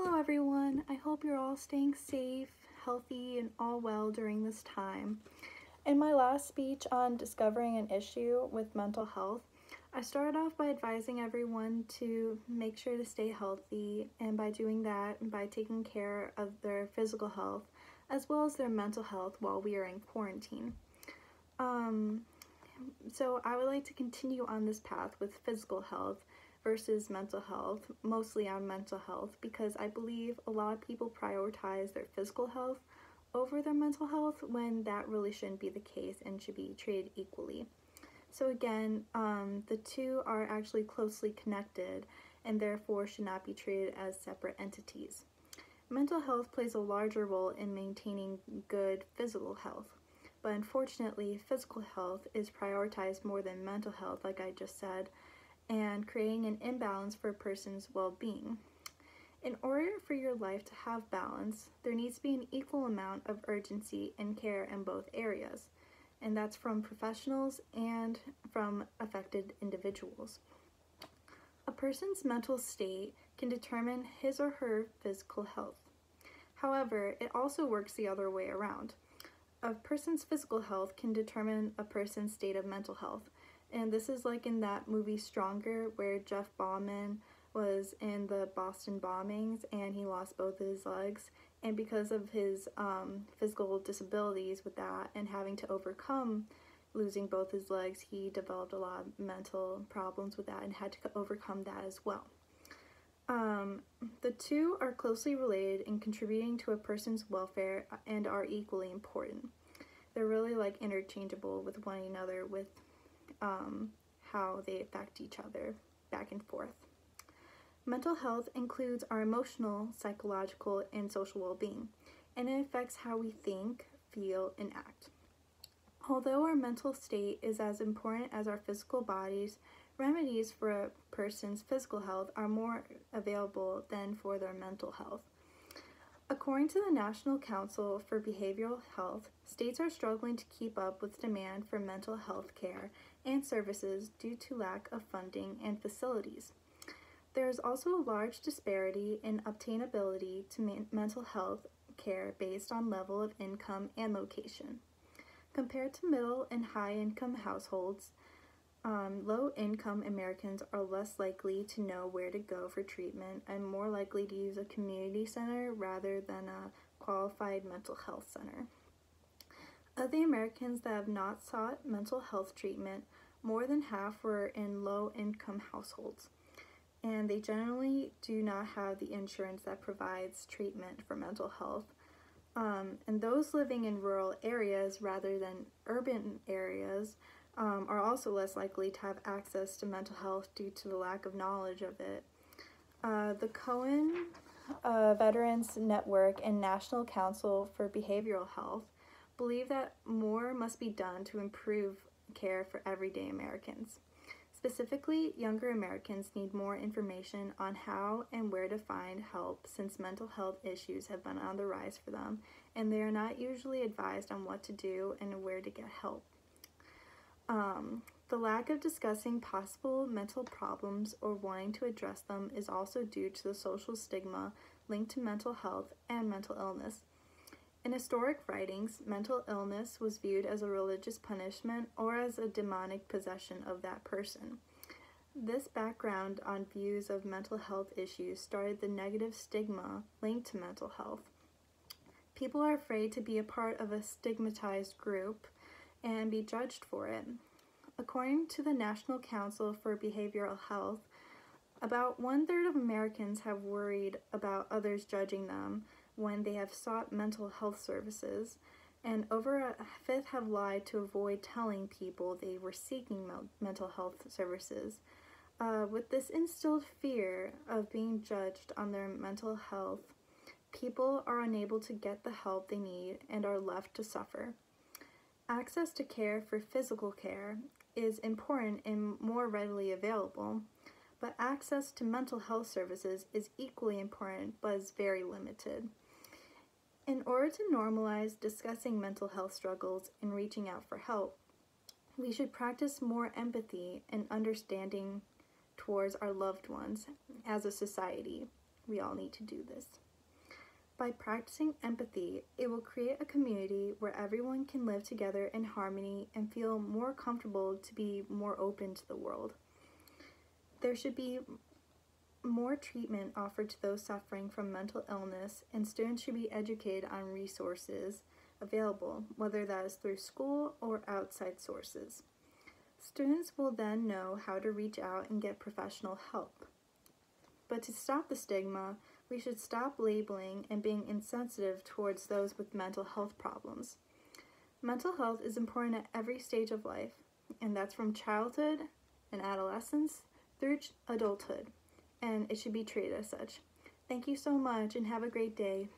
Hello everyone, I hope you're all staying safe, healthy, and all well during this time. In my last speech on discovering an issue with mental health, I started off by advising everyone to make sure to stay healthy, and by doing that, and by taking care of their physical health as well as their mental health while we are in quarantine. Um, so I would like to continue on this path with physical health versus mental health, mostly on mental health, because I believe a lot of people prioritize their physical health over their mental health when that really shouldn't be the case and should be treated equally. So again, um, the two are actually closely connected and therefore should not be treated as separate entities. Mental health plays a larger role in maintaining good physical health, but unfortunately, physical health is prioritized more than mental health, like I just said, and creating an imbalance for a person's well being. In order for your life to have balance, there needs to be an equal amount of urgency and care in both areas, and that's from professionals and from affected individuals. A person's mental state can determine his or her physical health. However, it also works the other way around. A person's physical health can determine a person's state of mental health, and this is like in that movie Stronger, where Jeff Bauman was in the Boston bombings and he lost both of his legs. And because of his um, physical disabilities with that and having to overcome losing both his legs, he developed a lot of mental problems with that and had to overcome that as well. Um, the two are closely related in contributing to a person's welfare and are equally important. They're really like interchangeable with one another with um, how they affect each other back and forth. Mental health includes our emotional, psychological, and social well being, and it affects how we think, feel, and act. Although our mental state is as important as our physical bodies, remedies for a person's physical health are more available than for their mental health. According to the National Council for Behavioral Health, states are struggling to keep up with demand for mental health care and services due to lack of funding and facilities. There is also a large disparity in obtainability to mental health care based on level of income and location. Compared to middle and high income households, um, low income Americans are less likely to know where to go for treatment and more likely to use a community center rather than a qualified mental health center. Of the Americans that have not sought mental health treatment, more than half were in low income households, and they generally do not have the insurance that provides treatment for mental health. Um, and those living in rural areas rather than urban areas um, are also less likely to have access to mental health due to the lack of knowledge of it. Uh, the Cohen uh, Veterans Network and National Council for Behavioral Health believe that more must be done to improve care for everyday Americans. Specifically, younger Americans need more information on how and where to find help since mental health issues have been on the rise for them and they are not usually advised on what to do and where to get help. Um, the lack of discussing possible mental problems or wanting to address them is also due to the social stigma linked to mental health and mental illness. In historic writings, mental illness was viewed as a religious punishment or as a demonic possession of that person. This background on views of mental health issues started the negative stigma linked to mental health. People are afraid to be a part of a stigmatized group and be judged for it. According to the National Council for Behavioral Health, about one third of Americans have worried about others judging them when they have sought mental health services, and over a fifth have lied to avoid telling people they were seeking mental health services. Uh, with this instilled fear of being judged on their mental health, people are unable to get the help they need and are left to suffer. Access to care for physical care is important and more readily available, but access to mental health services is equally important but is very limited. In order to normalize discussing mental health struggles and reaching out for help, we should practice more empathy and understanding towards our loved ones as a society. we all need to do this. By practicing empathy, it will create a community where everyone can live together in harmony and feel more comfortable to be more open to the world. There should be more treatment offered to those suffering from mental illness, and students should be educated on resources available, whether that is through school or outside sources. Students will then know how to reach out and get professional help. But to stop the stigma, we should stop labeling and being insensitive towards those with mental health problems. Mental health is important at every stage of life, and that's from childhood and adolescence through adulthood, and it should be treated as such. Thank you so much and have a great day.